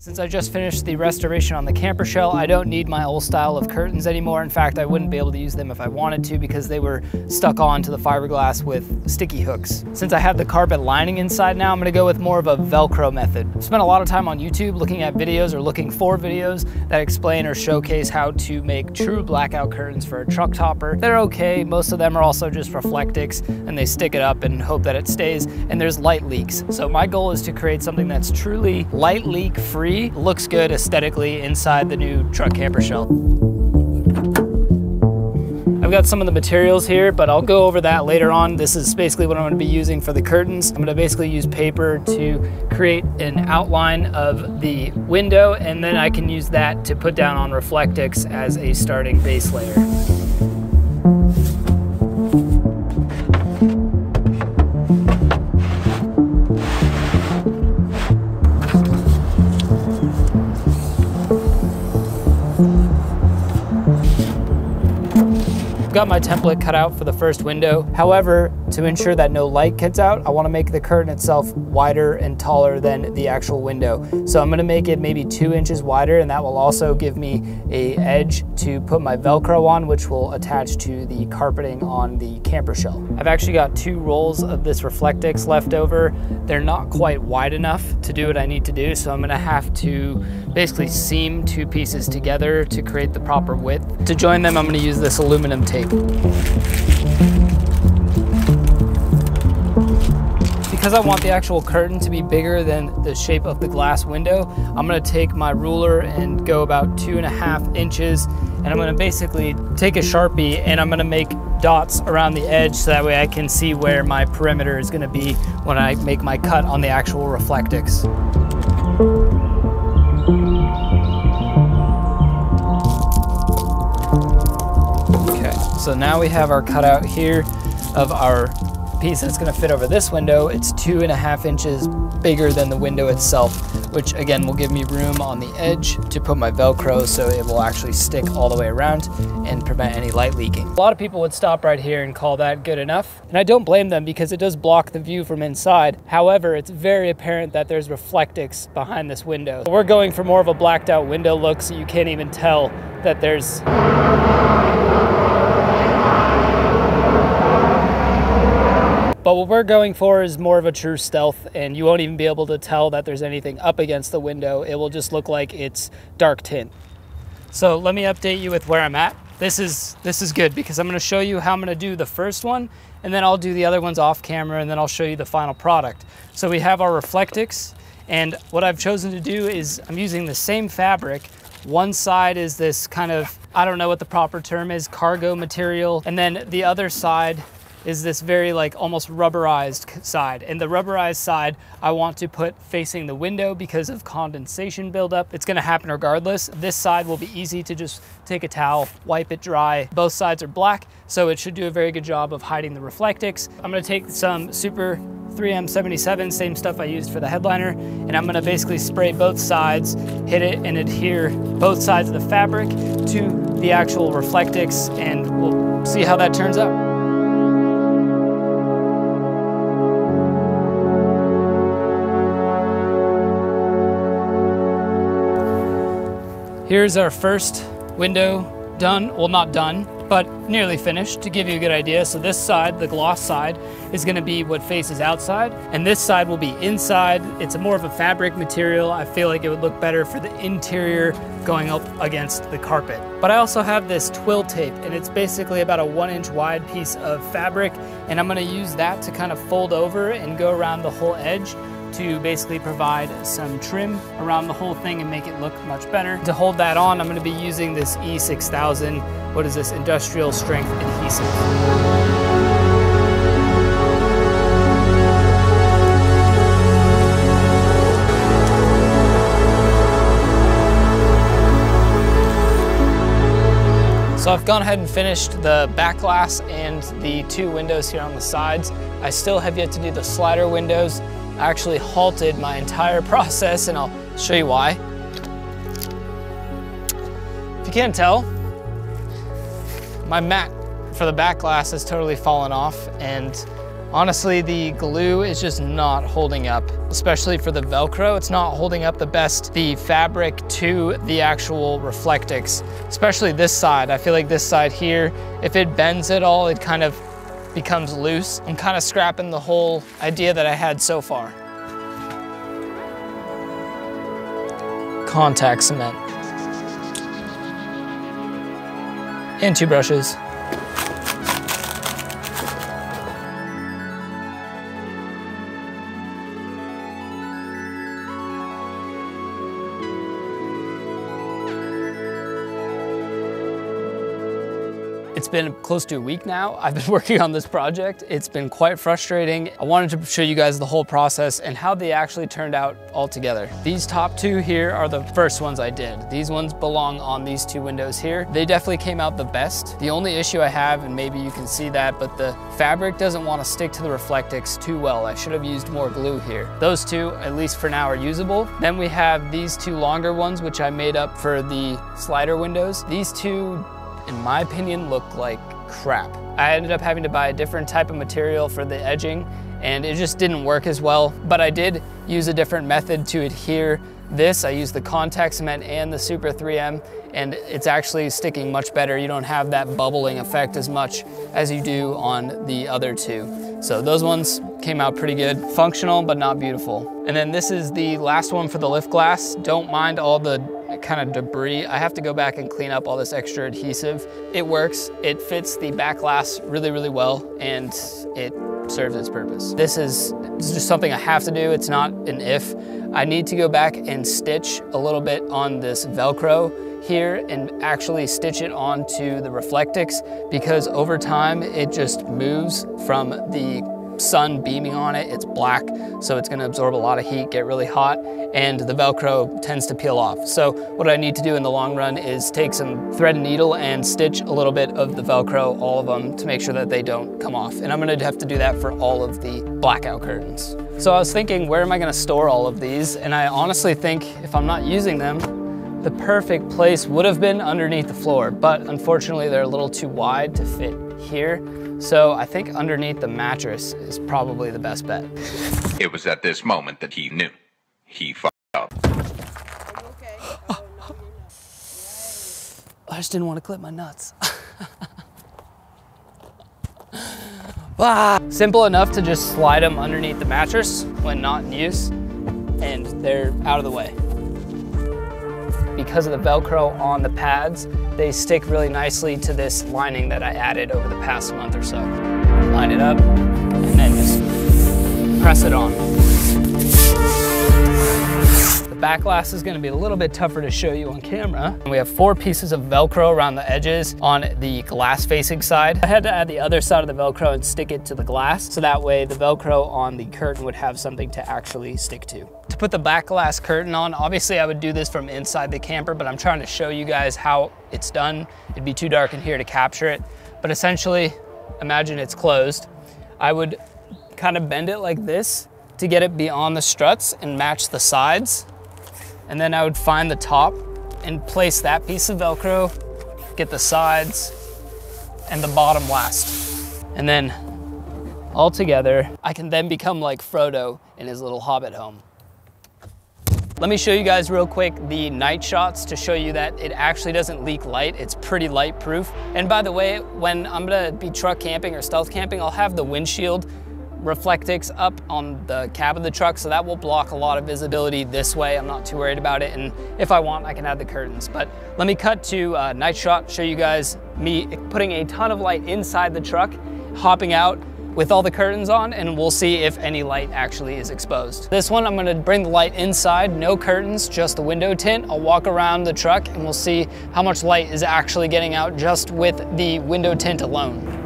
Since I just finished the restoration on the camper shell, I don't need my old style of curtains anymore. In fact, I wouldn't be able to use them if I wanted to because they were stuck onto the fiberglass with sticky hooks. Since I have the carpet lining inside now, I'm gonna go with more of a Velcro method. I've spent a lot of time on YouTube looking at videos or looking for videos that explain or showcase how to make true blackout curtains for a truck topper. They're okay. Most of them are also just Reflectix and they stick it up and hope that it stays. And there's light leaks. So my goal is to create something that's truly light leak free looks good aesthetically inside the new truck camper shell. I've got some of the materials here, but I'll go over that later on. This is basically what I'm gonna be using for the curtains. I'm gonna basically use paper to create an outline of the window, and then I can use that to put down on Reflectix as a starting base layer. Got my template cut out for the first window. However, to ensure that no light gets out, I wanna make the curtain itself wider and taller than the actual window. So I'm gonna make it maybe two inches wider and that will also give me a edge to put my Velcro on, which will attach to the carpeting on the camper shell. I've actually got two rolls of this Reflectix left over. They're not quite wide enough to do what I need to do, so I'm gonna have to basically seam two pieces together to create the proper width. To join them, I'm gonna use this aluminum tape. Because I want the actual curtain to be bigger than the shape of the glass window, I'm gonna take my ruler and go about two and a half inches and I'm gonna basically take a Sharpie and I'm gonna make dots around the edge so that way I can see where my perimeter is gonna be when I make my cut on the actual Reflectix. So now we have our cutout here of our piece that's gonna fit over this window. It's two and a half inches bigger than the window itself, which again will give me room on the edge to put my Velcro so it will actually stick all the way around and prevent any light leaking. A lot of people would stop right here and call that good enough. And I don't blame them because it does block the view from inside. However, it's very apparent that there's Reflectix behind this window. We're going for more of a blacked out window look so you can't even tell that there's But what we're going for is more of a true stealth and you won't even be able to tell that there's anything up against the window. It will just look like it's dark tint. So let me update you with where I'm at. This is, this is good because I'm gonna show you how I'm gonna do the first one and then I'll do the other ones off camera and then I'll show you the final product. So we have our Reflectix and what I've chosen to do is I'm using the same fabric one side is this kind of, I don't know what the proper term is, cargo material. And then the other side is this very like almost rubberized side. And the rubberized side I want to put facing the window because of condensation buildup. It's gonna happen regardless. This side will be easy to just take a towel, wipe it dry. Both sides are black, so it should do a very good job of hiding the Reflectix. I'm gonna take some super 3M77, same stuff I used for the headliner, and I'm gonna basically spray both sides, hit it and adhere both sides of the fabric to the actual Reflectix, and we'll see how that turns out. Here's our first window done, well not done, but nearly finished to give you a good idea. So this side, the gloss side, is gonna be what faces outside, and this side will be inside. It's a more of a fabric material. I feel like it would look better for the interior going up against the carpet. But I also have this twill tape, and it's basically about a one inch wide piece of fabric, and I'm gonna use that to kind of fold over and go around the whole edge to basically provide some trim around the whole thing and make it look much better. To hold that on, I'm gonna be using this E6000, what is this, industrial strength adhesive. So I've gone ahead and finished the back glass and the two windows here on the sides. I still have yet to do the slider windows actually halted my entire process and I'll show you why. If you can't tell, my mat for the back glass has totally fallen off and honestly the glue is just not holding up especially for the Velcro. It's not holding up the best the fabric to the actual Reflectix, especially this side. I feel like this side here, if it bends at all, it kind of becomes loose. I'm kind of scrapping the whole idea that I had so far. Contact cement. And two brushes. It's been close to a week now. I've been working on this project. It's been quite frustrating. I wanted to show you guys the whole process and how they actually turned out all together. These top two here are the first ones I did. These ones belong on these two windows here. They definitely came out the best. The only issue I have, and maybe you can see that, but the fabric doesn't want to stick to the Reflectix too well. I should have used more glue here. Those two, at least for now, are usable. Then we have these two longer ones, which I made up for the slider windows. These two in my opinion, look like crap. I ended up having to buy a different type of material for the edging and it just didn't work as well. But I did use a different method to adhere this. I used the contact cement and the Super 3M and it's actually sticking much better. You don't have that bubbling effect as much as you do on the other two. So those ones came out pretty good. Functional, but not beautiful. And then this is the last one for the lift glass. Don't mind all the kind of debris. I have to go back and clean up all this extra adhesive. It works, it fits the back glass really, really well, and it serves its purpose. This is, just something I have to do. It's not an if. I need to go back and stitch a little bit on this Velcro here and actually stitch it onto the Reflectix because over time it just moves from the sun beaming on it, it's black, so it's gonna absorb a lot of heat, get really hot, and the Velcro tends to peel off. So what I need to do in the long run is take some thread and needle and stitch a little bit of the Velcro, all of them, to make sure that they don't come off. And I'm gonna have to do that for all of the blackout curtains. So I was thinking, where am I gonna store all of these? And I honestly think if I'm not using them, the perfect place would have been underneath the floor, but unfortunately they're a little too wide to fit here. So I think underneath the mattress is probably the best bet. It was at this moment that he knew. He fucked up. I just didn't want to clip my nuts. ah, simple enough to just slide them underneath the mattress when not in use, and they're out of the way because of the Velcro on the pads, they stick really nicely to this lining that I added over the past month or so. Line it up and then just press it on back glass is gonna be a little bit tougher to show you on camera. We have four pieces of Velcro around the edges on the glass facing side. I had to add the other side of the Velcro and stick it to the glass, so that way the Velcro on the curtain would have something to actually stick to. To put the back glass curtain on, obviously I would do this from inside the camper, but I'm trying to show you guys how it's done. It'd be too dark in here to capture it. But essentially, imagine it's closed. I would kind of bend it like this to get it beyond the struts and match the sides. And then I would find the top and place that piece of Velcro, get the sides and the bottom last. And then all together, I can then become like Frodo in his little hobbit home. Let me show you guys real quick the night shots to show you that it actually doesn't leak light. It's pretty light proof. And by the way, when I'm gonna be truck camping or stealth camping, I'll have the windshield Reflectix up on the cab of the truck, so that will block a lot of visibility this way. I'm not too worried about it, and if I want, I can add the curtains. But let me cut to uh, night shot, show you guys me putting a ton of light inside the truck, hopping out with all the curtains on, and we'll see if any light actually is exposed. This one, I'm gonna bring the light inside, no curtains, just the window tint. I'll walk around the truck and we'll see how much light is actually getting out just with the window tint alone.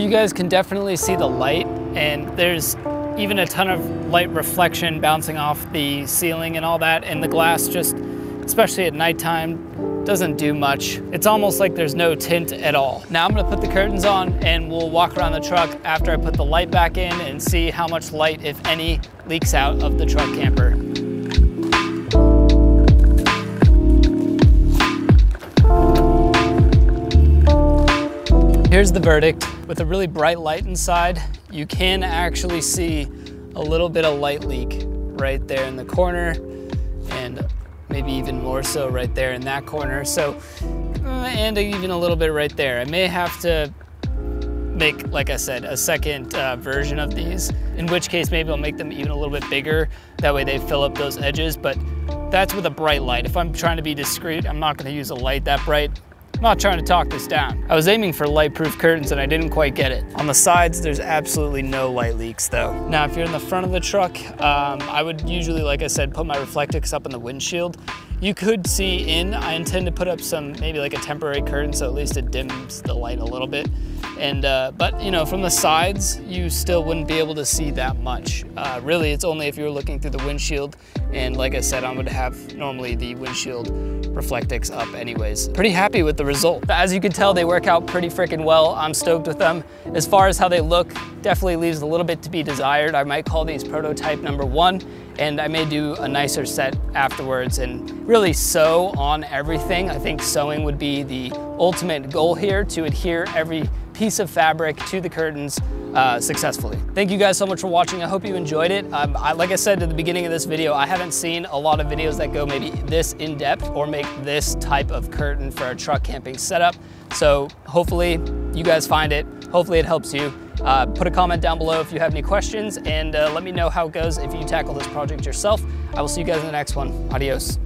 You guys can definitely see the light and there's even a ton of light reflection bouncing off the ceiling and all that and the glass just, especially at nighttime, doesn't do much. It's almost like there's no tint at all. Now I'm gonna put the curtains on and we'll walk around the truck after I put the light back in and see how much light, if any, leaks out of the truck camper. Here's the verdict. With a really bright light inside, you can actually see a little bit of light leak right there in the corner and maybe even more so right there in that corner. So, uh, and even a little bit right there. I may have to make, like I said, a second uh, version of these, in which case maybe I'll make them even a little bit bigger. That way they fill up those edges, but that's with a bright light. If I'm trying to be discreet, I'm not gonna use a light that bright. I'm not trying to talk this down. I was aiming for light-proof curtains and I didn't quite get it. On the sides, there's absolutely no light leaks though. Now, if you're in the front of the truck, um, I would usually, like I said, put my Reflectix up in the windshield. You could see in, I intend to put up some, maybe like a temporary curtain so at least it dims the light a little bit. And, uh, but you know, from the sides, you still wouldn't be able to see that much. Uh, really, it's only if you're looking through the windshield. And like I said, I'm gonna have normally the windshield Reflectix up anyways. Pretty happy with the result. As you can tell, they work out pretty freaking well. I'm stoked with them. As far as how they look, definitely leaves a little bit to be desired. I might call these prototype number one and I may do a nicer set afterwards and really sew on everything. I think sewing would be the ultimate goal here to adhere every piece of fabric to the curtains uh, successfully. Thank you guys so much for watching. I hope you enjoyed it. Um, I, like I said at the beginning of this video, I haven't seen a lot of videos that go maybe this in depth or make this type of curtain for a truck camping setup. So hopefully you guys find it. Hopefully it helps you. Uh, put a comment down below if you have any questions and uh, let me know how it goes if you tackle this project yourself. I will see you guys in the next one. Adios.